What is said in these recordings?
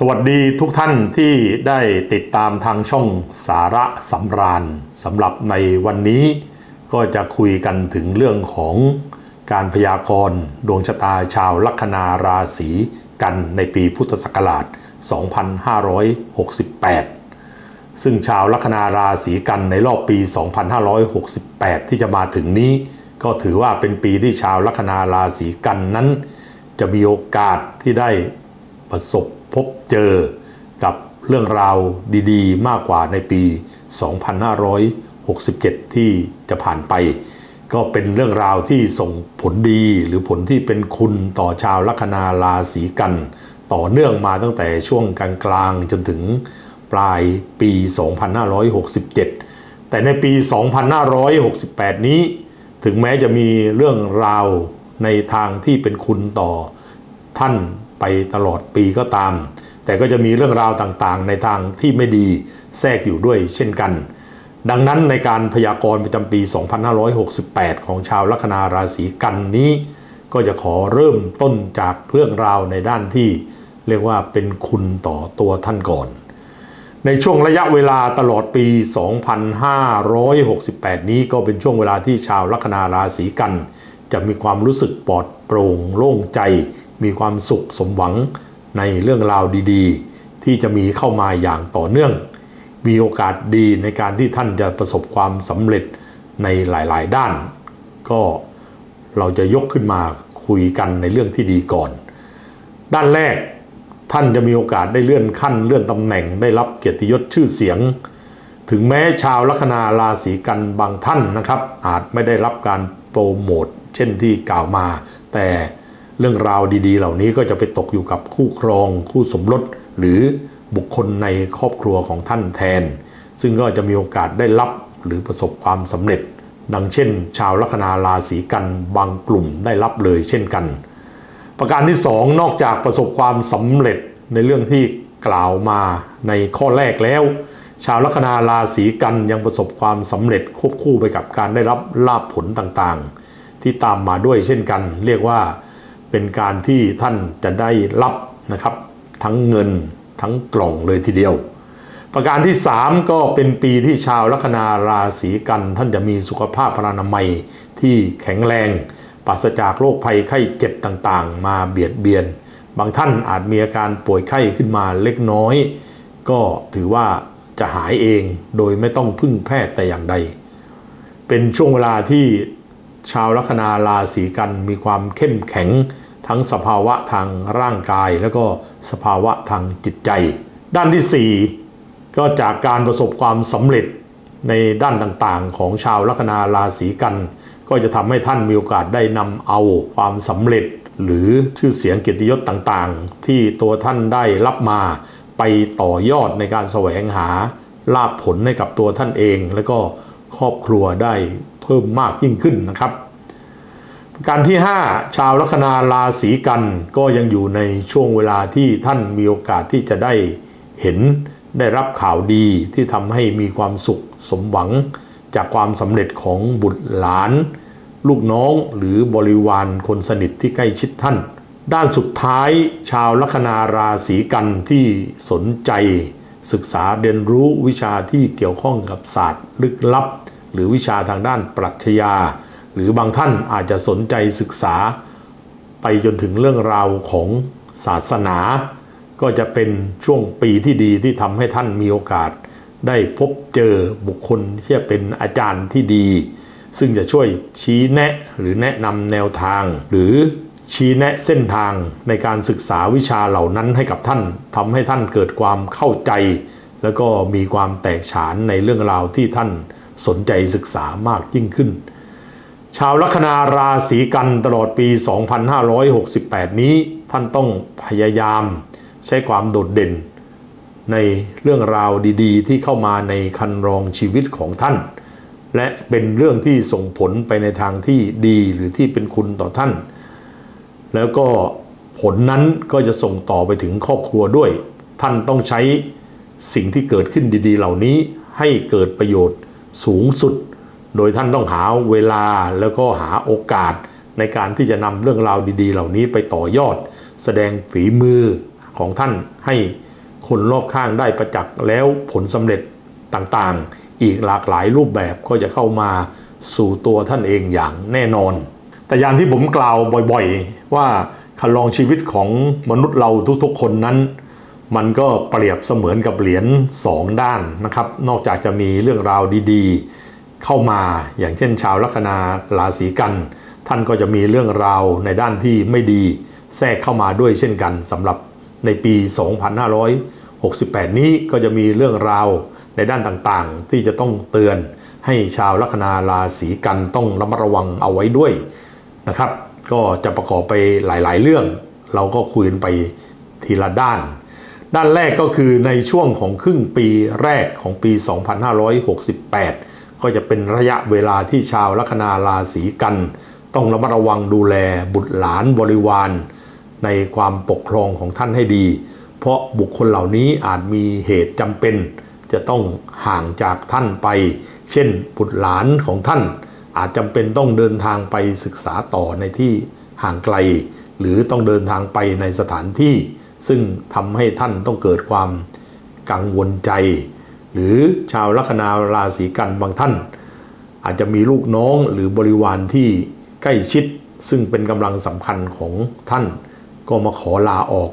สวัสดีทุกท่านที่ได้ติดตามทางช่องสาระสำราญสำหรับในวันนี้ ก็จะคุยกันถึงเรื่องของการพยากรณ์ดวงชะตาชาวลัคนาราศีกันในปีพุทธศักราช 2568 ซึ่งชาวลัคนาราศีกันในรอบปี 2568 ที่จะมาถึงนี้ ก็ถือว่าเป็นปีที่ชาวลัคนาราศีกันนั้น จะมีโอกาสที่ได้ประสบ พบเจอกับเรื่องราวดีๆ มากกว่าในปี 2567 ที่จะผ่านไป ก็เป็นเรื่องราวที่ส่งผลดีหรือผลที่เป็นคุณต่อชาวลัคนาราศีกัน ต่อเนื่องมาตั้งแต่ช่วงกลางกลางจนถึงปลายปี 2567 แต่ในปี 2568 นี้ ถึงแม้จะมีเรื่องราวในทางที่เป็นคุณต่อท่าน ไปตลอดปีก็ตาม แต่ก็จะมีเรื่องราวต่างๆ ในทางที่ไม่ดีแทรกอยู่ด้วยเช่นกัน ดังนั้นในการพยากรณ์ประจำปี 2568 ของชาวลัคนาราศีกันนี้ ก็จะขอเริ่มต้นจากเรื่องราวในด้านที่เรียกว่าเป็นคุณต่อตัวท่านก่อน ในช่วงระยะเวลาตลอดปี 2568 นี้ก็เป็นช่วงเวลาที่ชาวลัคนาราศีกัน จะมีความรู้สึกปลอดโปร่งโล่งใจ มีความสุขสมหวังในเรื่องราวดีๆ ที่จะมีเข้ามาอย่างต่อเนื่อง มีโอกาสดีในการที่ท่านจะประสบความสำเร็จในหลายๆ ด้าน ก็เราจะยกขึ้นมาคุยกันในเรื่องที่ดีก่อน ด้านแรกท่านจะมีโอกาสได้เลื่อนขั้นเลื่อนตำแหน่งได้รับเกียรติยศชื่อเสียง ถึงแม้ชาวลัคนาราศีกันบางท่านนะครับ อาจไม่ได้รับการโปรโมทเช่นที่กล่าวมา แต่ เรื่องราวดีๆ เหล่านี้ก็จะไปตกอยู่กับคู่ครอง คู่สมรสหรือบุคคลในครอบครัวของท่านแทน ซึ่งก็จะมีโอกาสได้รับหรือประสบความสำเร็จ ดังเช่น ชาวลัคนาราศีกันบางกลุ่มได้รับเลยเช่นกัน ประการที่สองนอกจากประสบความสำเร็จในเรื่องที่กล่าวมาในข้อแรกแล้ว ชาวลัคนาราศีกันยังประสบความสำเร็จควบคู่ไปกับการได้รับลาภผลต่างๆ ที่ตามมาด้วยเช่นกัน เรียกว่า เป็นการที่ท่านจะได้รับนะครับทั้งเงินทั้งกล่องเลยทีเดียว ประการที่ 3 ก็เป็นปีที่ชาวลัคนาราศีกันท่านจะมีสุขภาพพรานามัยที่แข็งแรงปราศจากโรคภัยไข้เจ็บต่างๆ มาเบียดเบียน บางท่านอาจมีอาการป่วยไข้ขึ้นมาเล็กน้อย ก็ถือว่าจะหายเองโดยไม่ต้องพึ่งแพทย์แต่อย่างใด เป็นช่วงเวลาที่ ชาวลัคนาราศีกันมีความเข้มแข็งทั้งสภาวะทางร่างกาย แล้วก็สภาวะทางจิตใจ ด้านที่ 4 ก็จากการประสบความสำเร็จในด้านต่างๆ ของชาวลัคนาราศีกัน ก็จะทำให้ท่านมีโอกาสได้นำเอาความสำเร็จ หรือชื่อเสียงเกียรติยศต่างๆ ที่ตัวท่านได้รับมาไปต่อยอดในการแสวงหาลาภผลให้กับตัวท่านเอง และก็ครอบครัวได้ พิ่มมากยิ่งขึ้นนะครับการที่ 5 ชาวลัคนาราศีกันก็ยังอยู่ในช่วงเวลาที่ท่านมีโอกาสที่จะได้เห็นได้รับข่าวดีที่ทำให้มีความสุขสมหวัง จากความสำเร็จของบุตรหลาน ลูกน้องหรือบริวารคนสนิทที่ใกล้ชิดท่าน ด้านสุดท้ายชาวลัคนาราศีกันที่สนใจ ศึกษาเรียนรู้วิชาที่เกี่ยวข้องกับศาสตร์ลึกลับ หรือวิชาทางด้านปรัชญา หรือบางท่านอาจจะสนใจศึกษา ไปจนถึงเรื่องราวของศาสนา ก็จะเป็นช่วงปีที่ดีที่ทำให้ท่านมีโอกาส ได้พบเจอบุคคลที่เป็นอาจารย์ที่ดี ซึ่งจะช่วยชี้แนะหรือแนะนำแนวทาง หรือชี้แนะเส้นทางในการศึกษาวิชาเหล่านั้นให้กับท่านทำให้ท่านเกิดความเข้าใจ แล้วก็มีความแตกฉานในเรื่องราวที่ท่าน สนใจศึกษามากยิ่งขึ้น ชาวลัคนาราศีกันตลอดปี 2568 นี้ท่านต้องพยายามใช้ความโดดเด่น ในเรื่องราวดีๆ ที่เข้ามาในคันรองชีวิตของท่าน และเป็นเรื่องที่ส่งผลไปในทางที่ดีหรือที่เป็นคุณต่อท่าน แล้วก็ผลนั้นก็จะส่งต่อไปถึงครอบครัวด้วย ท่านต้องใช้สิ่งที่เกิดขึ้นดี ๆ เหล่านี้ให้เกิดประโยชน์ สูงสุด โดยท่านต้องหาเวลาแล้วก็หาโอกาสในการที่จะนำเรื่องราวดี ๆ เหล่านี้ไปต่อยอด แสดงฝีมือของท่านให้คนรอบข้างได้ประจักษ์แล้วผลสำเร็จต่างๆ อีกหลากหลายรูปแบบก็จะเข้ามาสู่ตัวท่านเองอย่างแน่นอน แต่อย่างที่ผมกล่าวบ่อยๆ ว่าคันลองชีวิตของมนุษย์เราทุกๆ คนนั้น มันก็เปรียบเสมือนกับเหรียญสองด้านนะครับ นอกจากจะมีเรื่องราวดีๆ เข้ามาอย่างเช่นชาวลัคนาราศีกัน ท่านก็จะมีเรื่องราวในด้านที่ไม่ดี แทรกเข้ามาด้วยเช่นกันสำหรับในปี 2568 นี้ก็จะมีเรื่องราวในด้านต่างๆ ที่จะต้องเตือนให้ชาวลัคนาราศีกันต้องระมัดระวังเอาไว้ด้วยนะครับ ก็จะประกอบไปหลายๆ เรื่อง เราก็คุยกันไปทีละด้าน ด้านแรกก็คือในช่วงของครึ่งปีแรกของปี 2568 ก็จะเป็นระยะเวลาที่ชาวลัคนาราศีกัน ต้องระมัดระวังดูแลบุตรหลานบริวาร ในความปกครองของท่านให้ดี เพราะบุคคลเหล่านี้อาจมีเหตุจำเป็น จะต้องห่างจากท่านไป เช่น บุตรหลานของท่าน อาจจำเป็นต้องเดินทางไปศึกษาต่อในที่ห่างไกล หรือต้องเดินทางไปในสถานที่ ซึ่งทำให้ท่านต้องเกิดความกังวลใจ หรือชาวลัคนาราศีกันบางท่าน อาจจะมีลูกน้องหรือบริวารที่ใกล้ชิด ซึ่งเป็นกำลังสำคัญของท่าน ก็มาขอลาออก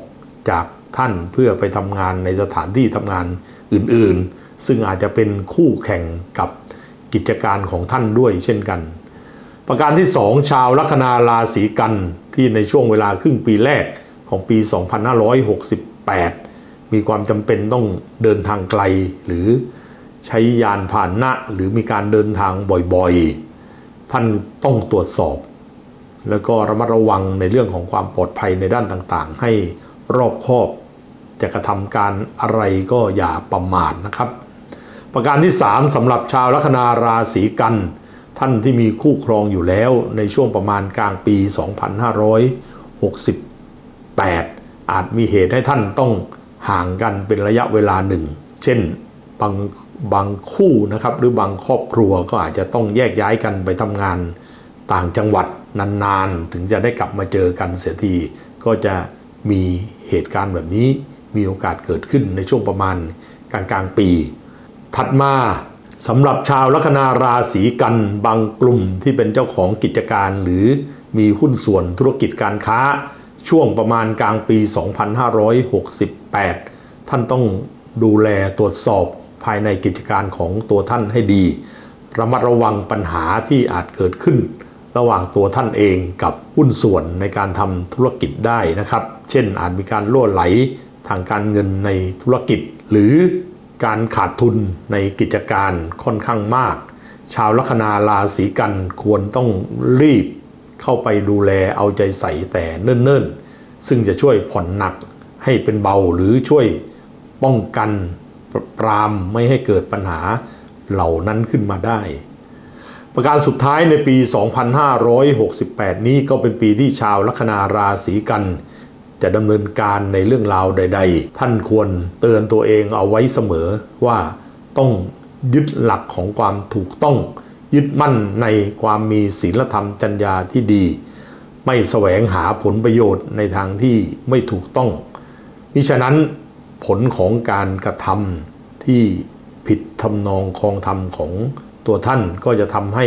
จากท่านเพื่อไปทำงานในสถานที่ทำงานอื่นๆ ซึ่งอาจจะเป็นคู่แข่งกับกิจการของท่านด้วยเช่นกัน ประการที่ 2 ชาวลัคนาราศีกันที่ในช่วงเวลาครึ่งปีแรก ของปี 2568 มีความจำเป็นต้องเดินทางไกล หรือใช้ยานผ่านนะหรือมีการเดินทางบ่อยๆ ท่านต้องตรวจสอบ แล้วก็ระมัดระวังในเรื่องของความปลอดภัยในด้านต่างๆ ให้รอบคอบ จะกระทำการอะไรก็อย่าประมาทนะครับ ประการที่ 3สำหรับชาวลัคนาราศีกันท่านที่มีคู่ครองอยู่แล้วในช่วงประมาณกลางปี 8 อาจมีเหตุให้ท่านต้องห่างกันเป็นระยะเวลาหนึ่ง เช่นบางบางคู่นะครับหรือบางครอบครัวก็อาจจะต้องแยกย้ายกันไปทำงานต่างจังหวัดนานๆ ถึงจะได้กลับมาเจอกันเสียที ก็จะมีเหตุการณ์แบบนี้มีโอกาสเกิดขึ้นในช่วงประมาณกลางกลางปี ถัดมาสำหรับชาวลัคนาราศีกันบางกลุ่มที่เป็นเจ้าของกิจการ หรือมีหุ้นส่วนธุรกิจการค้า ช่วงประมาณกลางปี 2568 ท่านต้องดูแลตรวจสอบภายในกิจการของตัวท่านให้ดี ระมัดระวังปัญหาที่อาจเกิดขึ้น ระหว่างตัวท่านเองกับหุ้นส่วนในการทำธุรกิจได้นะครับ เช่นอาจมีการล่วไหลทางการเงินในธุรกิจ หรือการขาดทุนในกิจการค่อนข้างมาก ชาวลัคนาราศีกันควรต้องรีบ เข้าไปดูแลเอาใจใส่แต่เนิ่นๆ ซึ่งจะช่วยผ่อนหนักให้เป็นเบาหรือช่วยป้องกันปรามไม่ให้เกิดปัญหาเหล่านั้นขึ้นมาได้ ประการสุดท้ายในปี 2568 นี้ก็เป็นปีที่ชาวลัคนาราศีกัน จะดำเนินการในเรื่องราวใด ๆ ท่านควรเตือนตัวเองเอาไว้เสมอว่าต้องยึดหลักของความถูกต้อง ยึดมั่นในความมีศีลธรรมจัญญาที่ดี ไม่แสวงหาผลประโยชน์ในทางที่ไม่ถูกต้องมิฉะนั้นผลของการกระทำที่ผิดทำนองคองธรรมของตัวท่านก็จะทำให้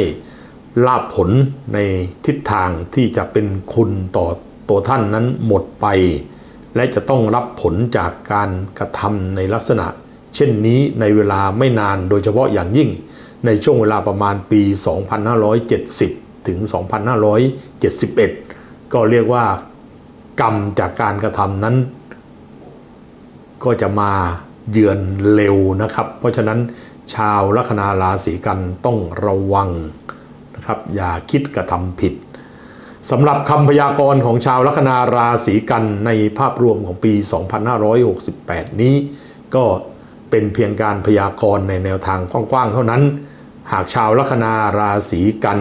ลาบผลในทิศทางที่จะเป็นคุณต่อตัวท่านนั้นหมดไป และจะต้องรับผลจากการกระทำในลักษณะ เช่นนี้ในเวลาไม่นานโดยเฉพาะอย่างยิ่ง ในช่วงเวลาประมาณปี 2570 ถึง 2571 ก็เรียกว่ากรรมจากการกระทำนั้น ก็จะมาเยือนเร็วนะครับ เพราะฉะนั้นชาวลัคนาราศีกันต้องระวังนะครับ อย่าคิดกระทำผิดสำหรับคำพยากรณ์ของชาวลัคนาราศีกันในภาพรวมของปี 2568 นี้ ก็เป็นเพียงการพยากรณ์ในแนวทางกว้างๆ เท่านั้น หากชาวลัคนาราศีกัน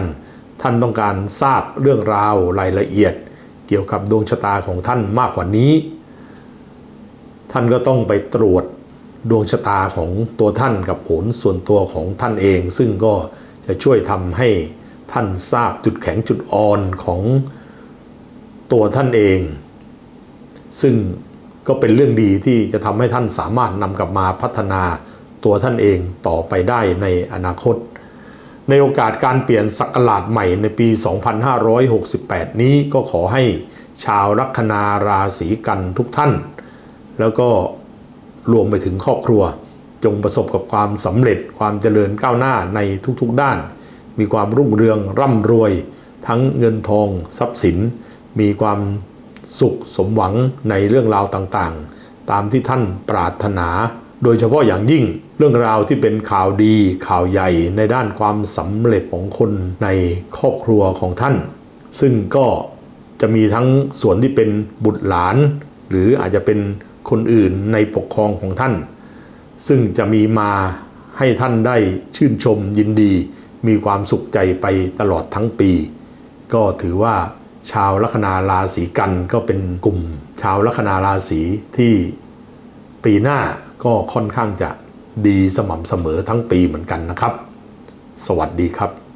ท่านต้องการทราบเรื่องราวรายละเอียด เกี่ยวกับดวงชะตาของท่านมากกว่านี้ ท่านก็ต้องไปตรวจดวงชะตาของตัวท่านกับผลส่วนตัวของท่านเอง ซึ่งก็จะช่วยทำให้ท่านทราบจุดแข็งจุดอ่อนของตัวท่านเอง ซึ่งก็เป็นเรื่องดีที่จะทำให้ท่านสามารถนำกลับมาพัฒนาตัวท่านเองต่อไปได้ในอนาคต ในโอกาสการเปลี่ยนศักราชใหม่ในปี 2568 นี้ก็ขอให้ชาวลัคนาราศีกันทุกท่าน แล้วก็รวมไปถึงครอบครัว จงประสบกับความสำเร็จความเจริญก้าวหน้าในทุกๆด้าน มีความรุ่งเรืองร่ำรวย ทั้งเงินทองทรัพย์สิน มีความสุขสมหวังในเรื่องราวต่างๆ ตามที่ท่านปรารถนา โดยเฉพาะอย่างยิ่ง เรื่องราวที่เป็นข่าวดีข่าวใหญ่ในด้านความสำเร็จของคนในครอบครัวของท่าน ซึ่งก็จะมีทั้งส่วนที่เป็นบุตรหลาน หรืออาจจะเป็นคนอื่นในปกครองของท่าน ซึ่งจะมีมาให้ท่านได้ชื่นชมยินดี มีความสุขใจไปตลอดทั้งปี ก็ถือว่าชาวลัคนาราศีกันก็เป็นกลุ่ม ชาวลัคนาราศีที่ปีหน้าก็ค่อนข้างจะ ดีสม่ำเสมอทั้งปีเหมือนกันนะครับ สวัสดีครับ